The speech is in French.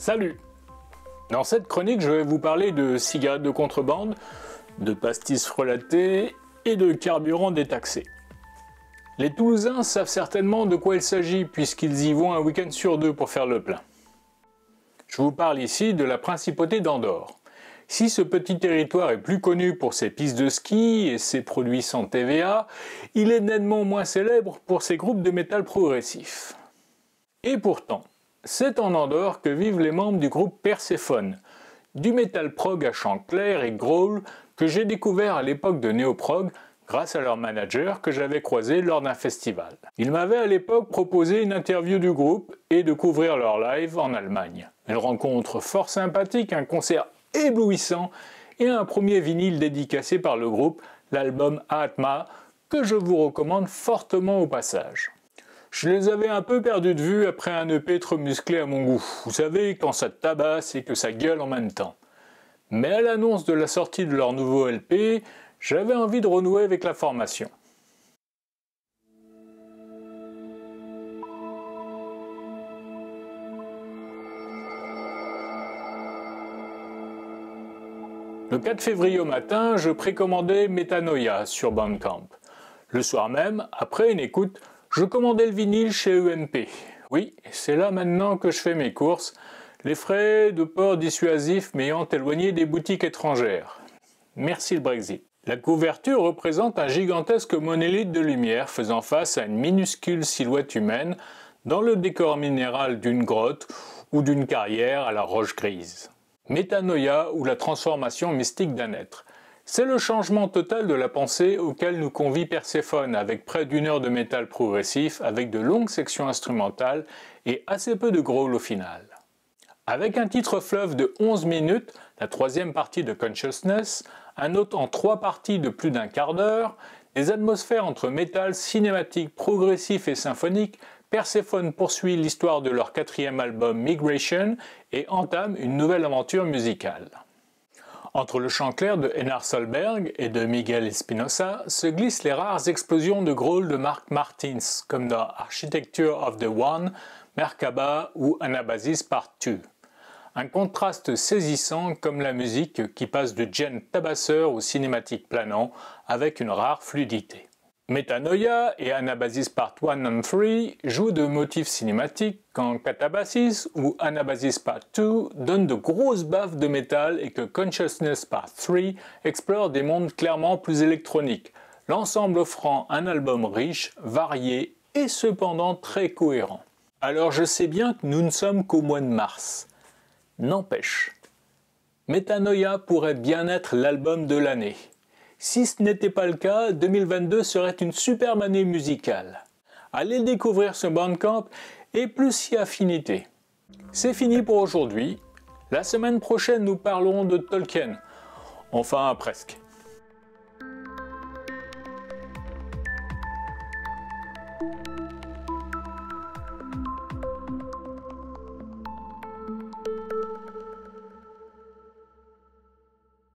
Salut Dans cette chronique, je vais vous parler de cigarettes de contrebande, de pastis frelatés et de carburant détaxé. Les Toulousains savent certainement de quoi il s'agit puisqu'ils y vont un week-end sur deux pour faire le plein. Je vous parle ici de la principauté d'Andorre. Si ce petit territoire est plus connu pour ses pistes de ski et ses produits sans TVA, il est nettement moins célèbre pour ses groupes de métal progressif. Et pourtant, c'est en Andorre que vivent les membres du groupe Persephone, du métal prog à chant clair et growl que j'ai découvert à l'époque de Neoprog grâce à leur manager que j'avais croisé lors d'un festival. Il m'avait à l'époque proposé une interview du groupe et de couvrir leur live en Allemagne. Une rencontre fort sympathique, un concert éblouissant et un premier vinyle dédicacé par le groupe, l'album Atma, que je vous recommande fortement au passage. Je les avais un peu perdus de vue après un EP trop musclé à mon goût. Vous savez, quand ça tabasse et que ça gueule en même temps. Mais à l'annonce de la sortie de leur nouveau LP, j'avais envie de renouer avec la formation. Le 4 février au matin, je précommandais Metanoia sur Bandcamp. Le soir même, après une écoute, je commandais le vinyle chez UMP. Oui, c'est là maintenant que je fais mes courses, les frais de port dissuasifs m'ayant éloigné des boutiques étrangères. Merci le Brexit. La couverture représente un gigantesque monolithe de lumière faisant face à une minuscule silhouette humaine dans le décor minéral d'une grotte ou d'une carrière à la roche grise. Métanoïa ou la transformation mystique d'un être. C'est le changement total de la pensée auquel nous convie Perséphone, avec près d'une heure de métal progressif, avec de longues sections instrumentales et assez peu de growl au final. Avec un titre fleuve de 11 minutes, la troisième partie de Consciousness, un autre en trois parties de plus d'un quart d'heure, des atmosphères entre métal, cinématique, progressif et symphonique, Persephone poursuit l'histoire de leur quatrième album Migration et entame une nouvelle aventure musicale. Entre le chant clair de Enar Solberg et de Miguel Espinosa se glissent les rares explosions de growl de Mark Martins, comme dans Architecture of the One, Merkaba ou Anabasis Part 2. Un contraste saisissant comme la musique qui passe de gen tabasseur au cinématique planant avec une rare fluidité. Metanoia et Anabasis Part 1 and 3 jouent de motifs cinématiques quand Catabasis ou Anabasis Part 2 donnent de grosses baffes de métal et que Consciousness Part 3 explore des mondes clairement plus électroniques, l'ensemble offrant un album riche, varié et cependant très cohérent. Alors je sais bien que nous ne sommes qu'au mois de mars. N'empêche, Metanoia pourrait bien être l'album de l'année. Si ce n'était pas le cas, 2022 serait une superbe année musicale. Allez découvrir ce Bandcamp et plus si affinité. C'est fini pour aujourd'hui. La semaine prochaine, nous parlerons de Tolkien. Enfin, presque.